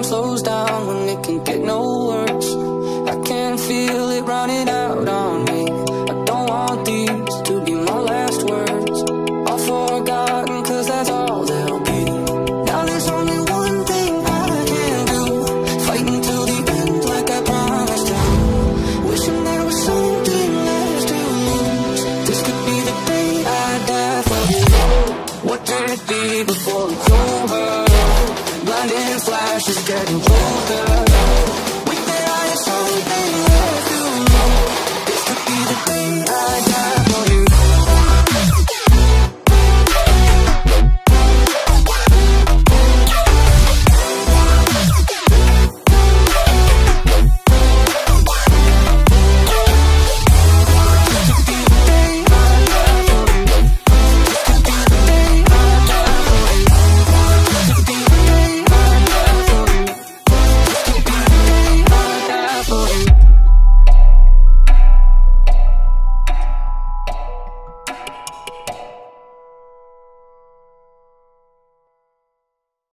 time slows down when it can get no worse. I can feel it running out on me. I don't want these to be my last words. All forgotten cause that's all they'll be. Now there's only one thing I can do. Fight until the end like I promised to. Wishing there was something left to lose. This could be the day I die for you. What can it be before it's over? Blinding getting colder